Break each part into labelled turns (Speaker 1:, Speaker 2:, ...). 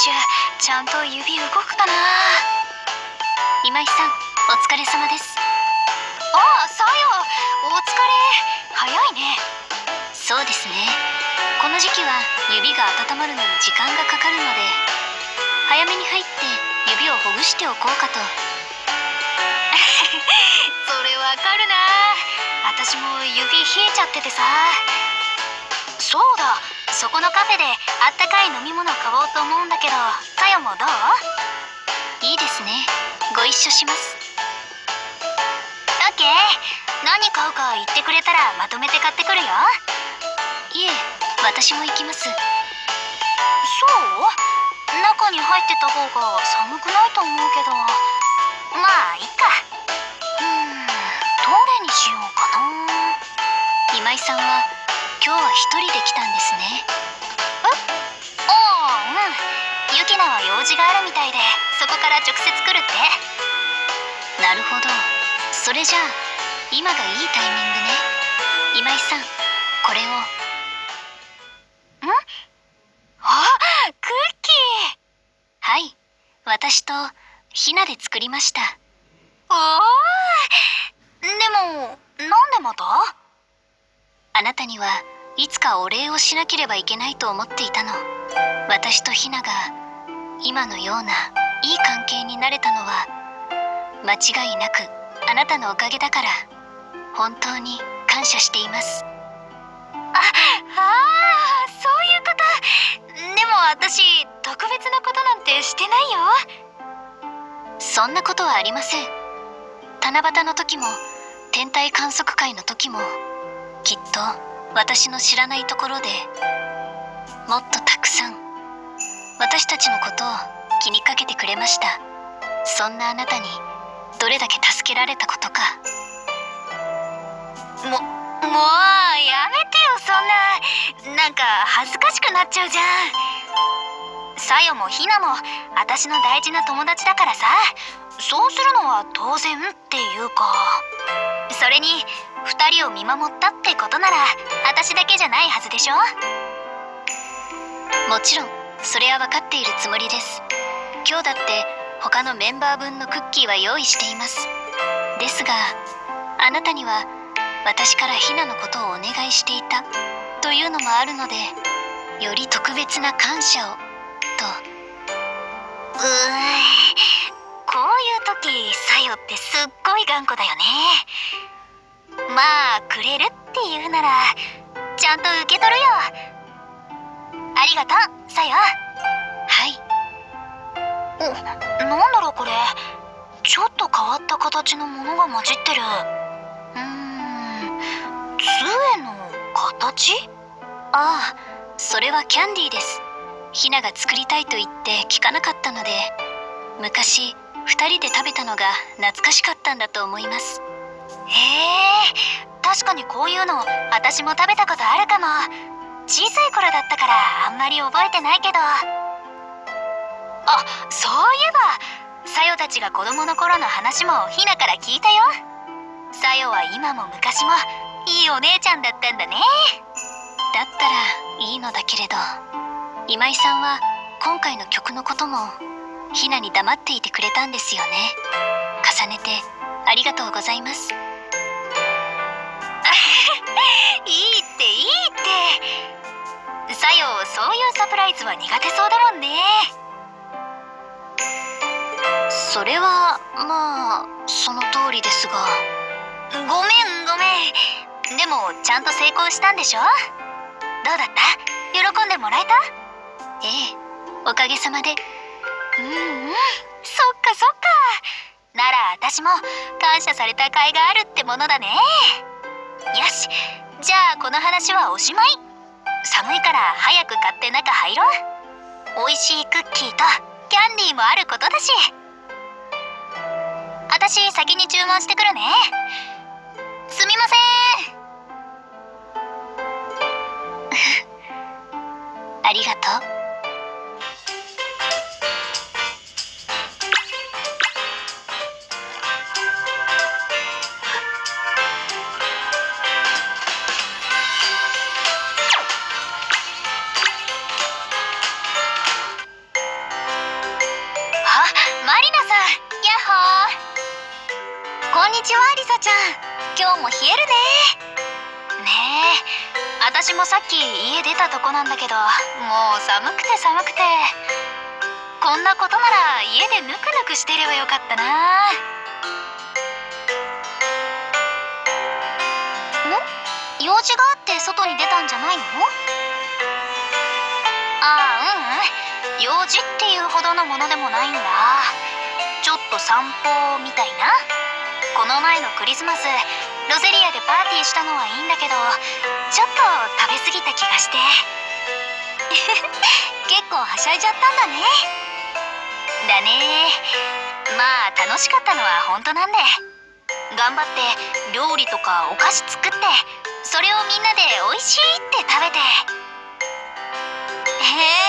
Speaker 1: ちゃんと指動くかな？今井さんお疲れ様です。ああさよお疲れ。早いね。そうですね。この時期は指が温まるのに時間がかかるので早めに入って指をほぐしておこうかと。それわかるな。私も指冷えちゃっててさ。そうだ。そこのカフェであったかい飲み物買おうと思うんだけど。さよもどう？いいですね。ご一緒します。オッケー。何買うか言ってくれたらまとめて買ってくるよ。いえ私も行きます。そう？中に入ってた方が寒くないと思うけど。まあいっか。うん。どれにしようかな。今井さんは今日は一人で来たんですね。えああうん。ユキナは用事があるみたいでそこから直接来るって。なるほど。それじゃあ今がいいタイミングね。今井さんこれを。ん？あクッキー。はい。私とひなで作りました。おー。でもなんでまた？あなたにはいつかお礼をしなければいけないと思っていたの。私とひなが今のようないい関係になれたのは間違いなくあなたのおかげだから。本当に感謝しています。あああそういうこと。でも私特別なことなんてしてないよ。そんなことはありません。七夕の時も天体観測会の時もきっと私の知らないところでもっとたくさん私たちのことを気にかけてくれました。そんなあなたにどれだけ助けられたことか。ももうやめてよそんな。なんか恥ずかしくなっちゃうじゃん。さよもひなも私の大事な友達だからさ。そうするのは当然っていうか。それに2人を見守ったってことなら私だけじゃないはずでしょ？もちろんそれは分かっているつもりです。今日だって他のメンバー分のクッキーは用意しています。ですがあなたには私からひなのことをお願いしていたというのもあるのでより特別な感謝をと。うーこういう時さよってすっごい頑固だよね。まあくれるって言うならちゃんと受け取るよ。ありがとうさよ。はい。おなんだろうこれ。ちょっと変わった形のものが混じってる。うーん杖の形？ああそれはキャンディーです。ひなが作りたいと言って聞かなかったので昔2人で食べたのが懐かしかったんだと思います。へえ確かにこういうの私も食べたことあるかも。小さい頃だったからあんまり覚えてないけど。あそういえばさよたちが子供の頃の話もひなから聞いたよ。さよは今も昔もいいお姉ちゃんだったんだね。だったらいいのだけれど今井さんは今回の曲のこともひなに黙っていてくれたんですよね。重ねてありがとうございます。いいっていいって。さよそういうサプライズは苦手そうだもんね。それはまあその通りですが。ごめんごめん。でもちゃんと成功したんでしょ？どうだった？喜んでもらえた？ええ。おかげさまで。うんうん。そっかそっか。なら私も感謝された甲斐があるってものだね。よし。じゃあこの話はおしまい。寒いから早く買って中入ろう。美味しいクッキーとキャンディーもあることだし。私先に注文してくるね。すみません。ありがとう。にちはリサちゃん。今日も冷えるね。ねえ私もさっき家出たとこなんだけどもう寒くて寒くて。こんなことなら家でぬくぬくしてればよかったな。ん？用事があって外に出たんじゃないの？ああううん。用事っていうほどのものでもないんだ。ちょっと散歩みたいな。この前のクリスマスロゼリアでパーティーしたのはいいんだけどちょっと食べ過ぎた気がして。結構はしゃいじゃったんだね。だね。まあ楽しかったのは本当なんで。頑張って料理とかお菓子作ってそれをみんなで美味しいって食べて。へ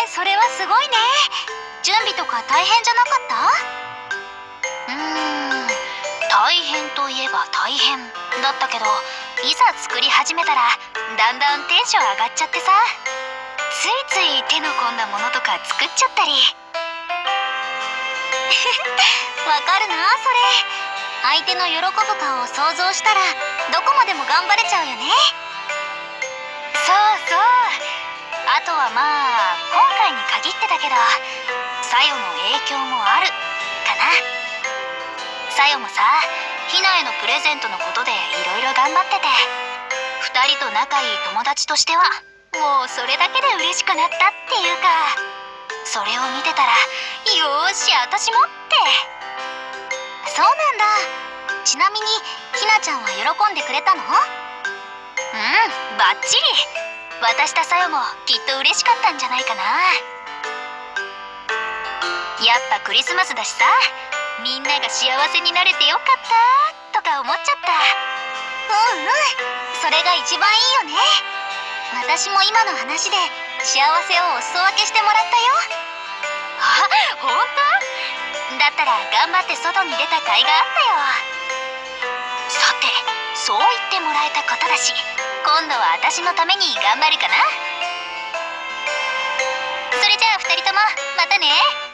Speaker 1: えそれはすごいね。準備とか大変じゃなかった？うーん。大変といえば大変だったけどいざ作り始めたらだんだんテンション上がっちゃってさ。ついつい手の込んだものとか作っちゃったり。わかるなそれ。相手の喜ぶ顔を想像したらどこまでも頑張れちゃうよね。そうそう。あとはまあ今回に限ってだけどサヨの影響もあるかな。サヨもさヒナへのプレゼントのことでいろいろ頑張ってて。2人と仲いい友達としてはもうそれだけで嬉しくなったっていうか。それを見てたらよーし私もって。そうなんだ。ちなみにひなちゃんは喜んでくれたの？うんバッチリ。渡したさよもきっと嬉しかったんじゃないかな。やっぱクリスマスだしさ。みんなが幸せになれてよかったとか思っちゃった。うんうん。それが一番いいよね。私も今の話で幸せをお裾分けしてもらったよ。あ本当？だったら頑張って外に出た甲斐があったよ。さてそう言ってもらえたことだし今度は私のために頑張るかな。それじゃあ2人ともまたね